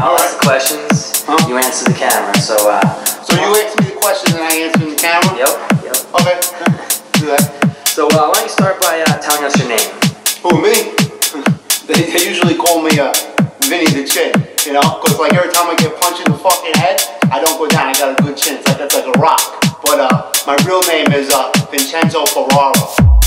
I'll ask the questions. Huh? You answer the camera. So, uh, So you ask me the question and I answer in the camera? yep, yep. Okay, do that. So, uh, why don't you start by uh, telling us your name? Who, me? They, they usually call me uh, Vinny the Chin, you know? Because like every time I get punched in the fucking head, I don't go down. I got a good chin. It's like, it's like a rock. But uh, my real name is uh, Vincenzo Ferraro.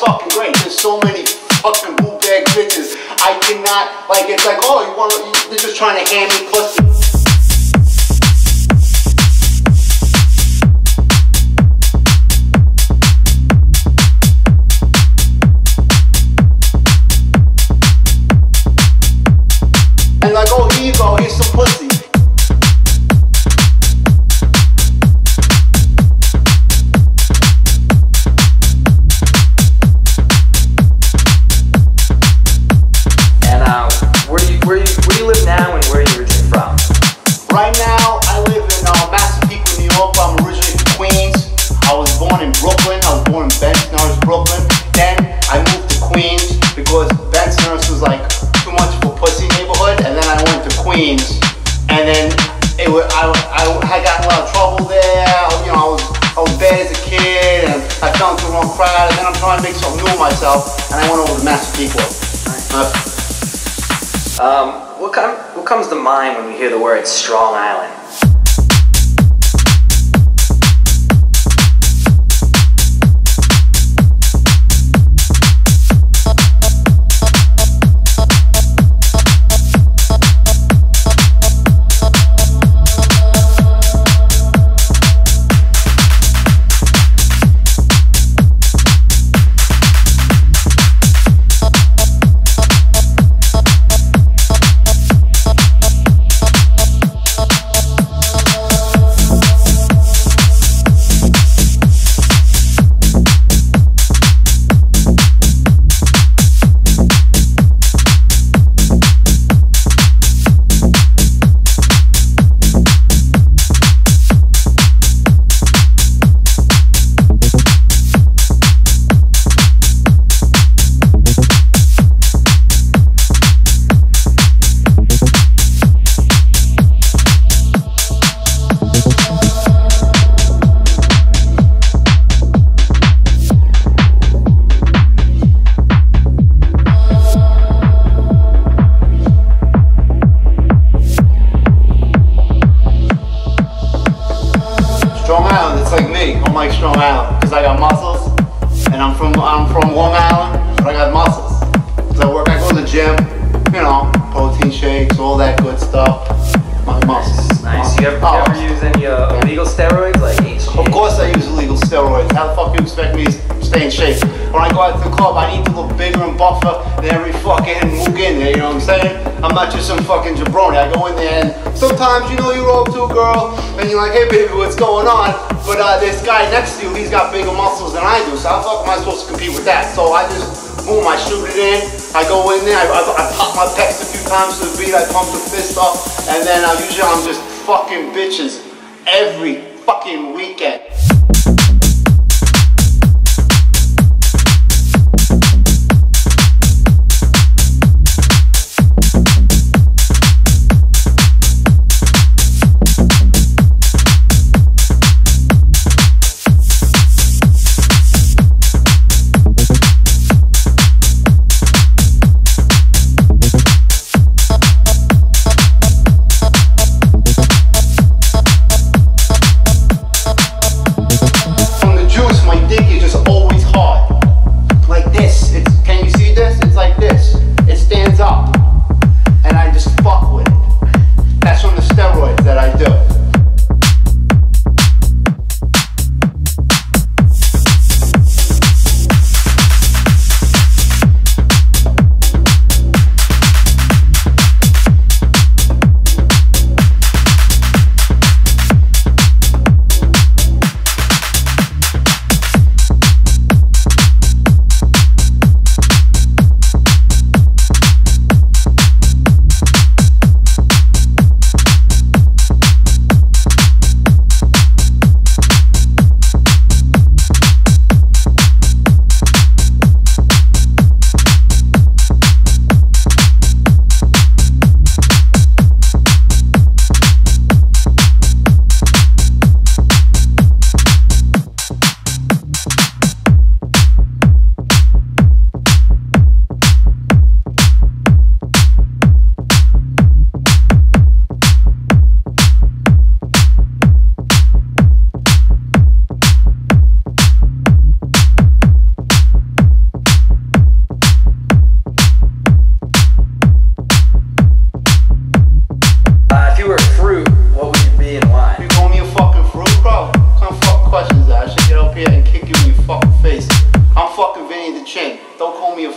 Fucking great. There's so many fucking bootleg bitches. I cannot, like, it's like, oh, you want they're just trying to hand me pussy. And like, oh, go, here's some pussy. And then it was, I, I, I got a lot of trouble there. You know, I was I was bad as a kid, and I fell into the wrong crowd. And then I'm trying to make something new of myself, and I went over to Massapequa. Uh, Um, what com- what comes to mind when you hear the word Strong Island? Like Strong Island because I got muscles, and I'm from I'm from Long Island, but I got muscles. Cause I work, I go to the gym, you know, protein shakes, all that good stuff. My muscles. Nice. You ever, Oh, you ever use any uh, illegal steroids like HGH? Of course I use illegal steroids. How the fuck you expect me to stay in shape? When I go out to the club, I need to look bigger and buffer than every fucking mook in there, you know what I'm saying? I'm not just some fucking jabroni. I go in there and sometimes, you know, you roll up to a girl and you're like, hey baby, what's going on? But uh, this guy next to you, he's got bigger muscles than I do, so how the fuck am I supposed to compete with that? So I just, boom, I shoot it in. I go in there, I, I, I pop my pecs a few times to the beat, I pump the fist up, and then uh, usually I'm just fucking bitches every fucking weekend.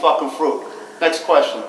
Fucking fruit. Next question.